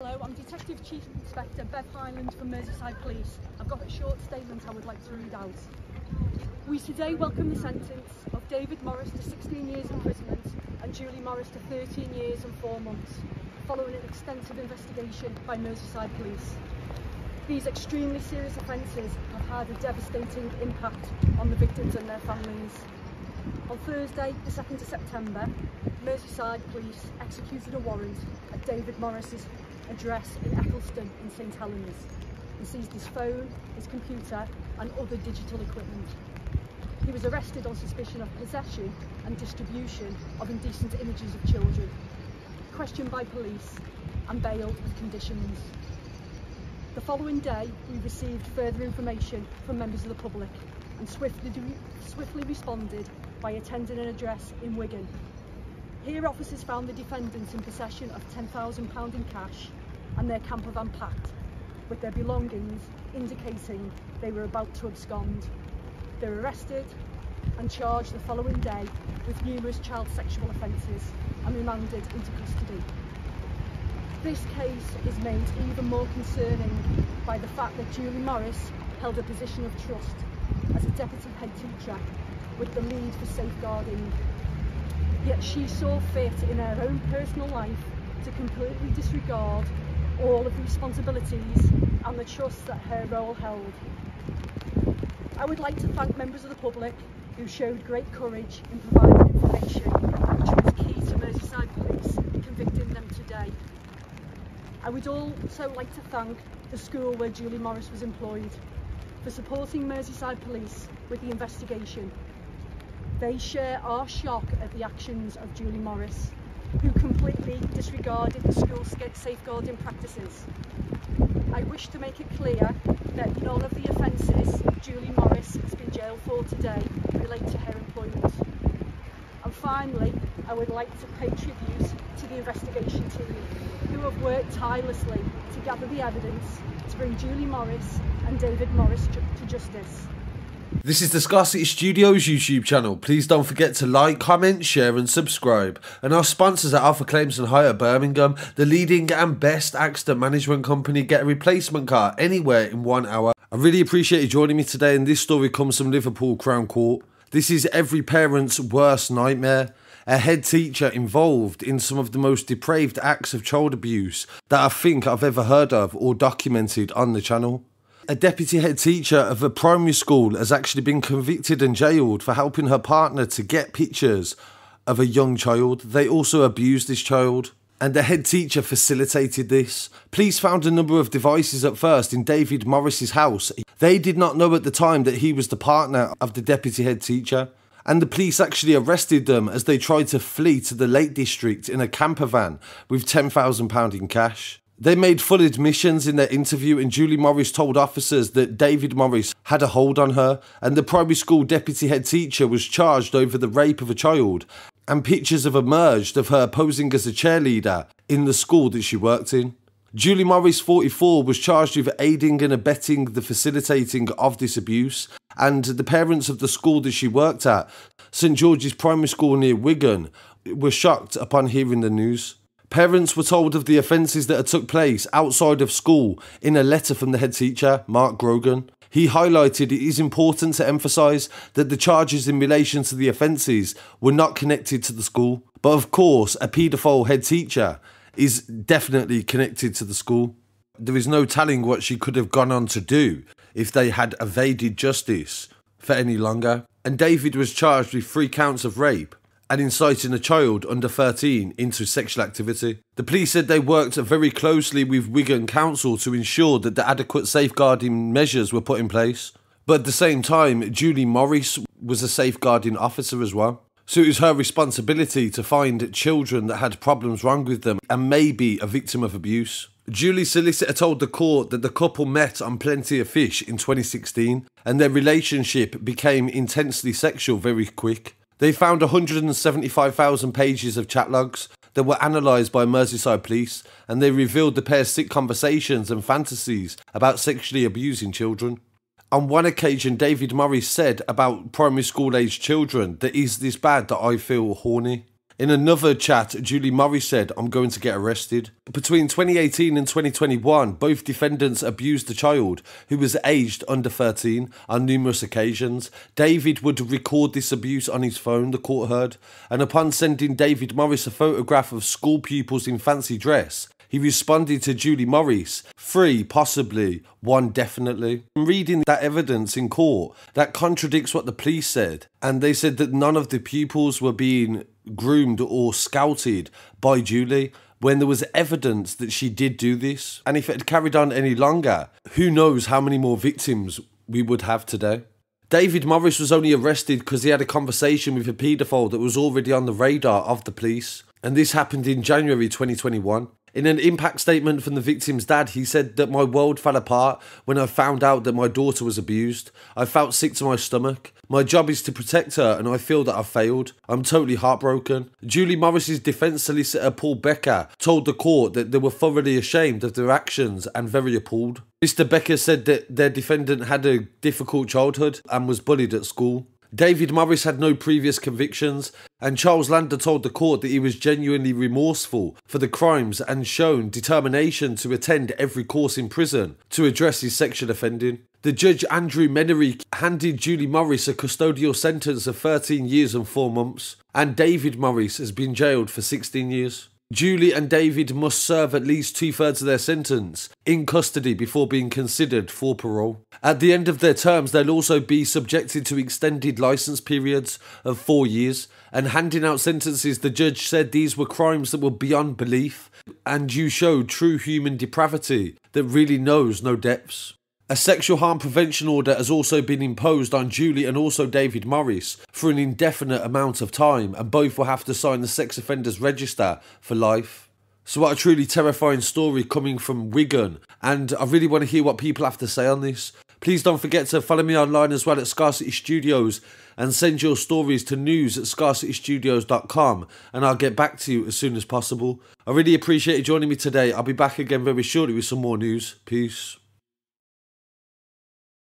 Hello, I'm Detective Chief Inspector Bev Highland from Merseyside Police. I've got a short statement I would like to read out. We today welcome the sentence of David Morris to 16 years imprisonment and Julie Morris to 13 years and 4 months, following an extensive investigation by Merseyside Police. These extremely serious offences have had a devastating impact on the victims and their families. On Thursday, the 2nd of September, Merseyside Police executed a warrant at David Morris's address in Eccleston in St Helens and seized his phone, his computer and other digital equipment. He was arrested on suspicion of possession and distribution of indecent images of children, questioned by police and bailed with conditions. The following day, we received further information from members of the public and swiftly, swiftly responded by attending an address in Wigan. Here officers found the defendants in possession of £10,000 in cash and their camper van packed, with their belongings indicating they were about to abscond. They were arrested and charged the following day with numerous child sexual offences and remanded into custody. This case is made even more concerning by the fact that Julie Morris held a position of trust as a deputy head teacher with the lead for safeguarding. Yet she saw fit in her own personal life to completely disregard all of the responsibilities and the trust that her role held. I would like to thank members of the public who showed great courage in providing information which was key to Merseyside Police convicting them today. I would also like to thank the school where Julie Morris was employed for supporting Merseyside Police with the investigation. They share our shock at the actions of Julie Morris who completely disregarded the school's safeguarding practices. I wish to make it clear that none of the offences Julie Morris has been jailed for today relate to her employment. And finally, I would like to pay tribute to the investigation team who have worked tirelessly to gather the evidence to bring Julie Morris and David Morris to justice. This is the Scarcity Studios YouTube channel. Please don't forget to like, comment, share, and subscribe. And our sponsors at Alpha Claims and Hire Birmingham, the leading and best accident management company. Get a replacement car anywhere in one hour. I really appreciate you joining me today. And this story comes from Liverpool Crown Court. This is every parent's worst nightmare. A head teacher involved in some of the most depraved acts of child abuse that I think I've ever heard of or documented on the channel a deputy head teacher of a primary school has actually been convicted and jailed for helping her partner to get pictures of a young child. They also abused this child. And the head teacher facilitated this. Police found a number of devices at first in David Morris's house. They did not know at the time that he was the partner of the deputy head teacher. And the police actually arrested them as they tried to flee to the Lake District in a camper van with £10,000 in cash. They made full admissions in their interview, and Julie Morris told officers that David Morris had a hold on her, and the primary school deputy head teacher was charged over the rape of a child. And pictures have emerged of her posing as a cheerleader in the school that she worked in. Julie Morris, 44, was charged with aiding and abetting the facilitating of this abuse, and the parents of the school that she worked at, St George's Primary School near Wigan, were shocked upon hearing the news. Parents were told of the offences that had took place outside of school in a letter from the head teacher, Mark Grogan. He highlighted it is important to emphasise that the charges in relation to the offences were not connected to the school. But of course, a paedophile head teacher is definitely connected to the school. There is no telling what she could have gone on to do if they had evaded justice for any longer. And David was charged with three counts of rape and inciting a child under 13 into sexual activity. The police said they worked very closely with Wigan Council to ensure that the adequate safeguarding measures were put in place. But at the same time, Julie Morris was a safeguarding officer as well. So it was her responsibility to find children that had problems wrong with them and maybe a victim of abuse. Julie's solicitor told the court that the couple met on Plenty of Fish in 2016 and their relationship became intensely sexual very quick. They found 175,000 pages of chat logs that were analysed by Merseyside police and they revealed the pair's sick conversations and fantasies about sexually abusing children. On one occasion, David Murray said about primary school age children that is this bad that I feel horny. In another chat, Julie Murray said, I'm going to get arrested. Between 2018 and 2021, both defendants abused the child, who was aged under 13, on numerous occasions. David would record this abuse on his phone, the court heard, and upon sending David Morris a photograph of school pupils in fancy dress, he responded to Julie Morris, three possibly, one definitely. I'm reading that evidence in court that contradicts what the police said, and they said that none of the pupils were being groomed or scouted by Julie when there was evidence that she did do this. And if it had carried on any longer, who knows how many more victims we would have today. David Morris was only arrested because he had a conversation with a paedophile that was already on the radar of the police. And this happened in January 2021. In an impact statement from the victim's dad, he said that my world fell apart when I found out that my daughter was abused. I felt sick to my stomach. My job is to protect her, and I feel that I've failed. I'm totally heartbroken. Julie Morris's defence solicitor, Paul Becker, told the court that they were thoroughly ashamed of their actions and very appalled. Mr. Becker said that their defendant had a difficult childhood and was bullied at school. David Morris had no previous convictions, and Charles Lander told the court that he was genuinely remorseful for the crimes and shown determination to attend every course in prison to address his sexual offending. The judge Andrew Menary handed Julie Morris a custodial sentence of 13 years and 4 months, and David Morris has been jailed for 16 years. Julie and David must serve at least two thirds of their sentence in custody before being considered for parole. At the end of their terms, they'll also be subjected to extended licence periods of four years. And handing out sentences, the judge said these were crimes that were beyond belief, and you showed true human depravity that really knows no depths. A sexual harm prevention order has also been imposed on Julie and also David Morris for an indefinite amount of time, and both will have to sign the sex offenders register for life. So, what a truly terrifying story coming from Wigan, and I really want to hear what people have to say on this. Please don't forget to follow me online as well at Scarcity Studios and send your stories to news at scarcitystudios.com and I'll get back to you as soon as possible. I really appreciate you joining me today. I'll be back again very shortly with some more news. Peace.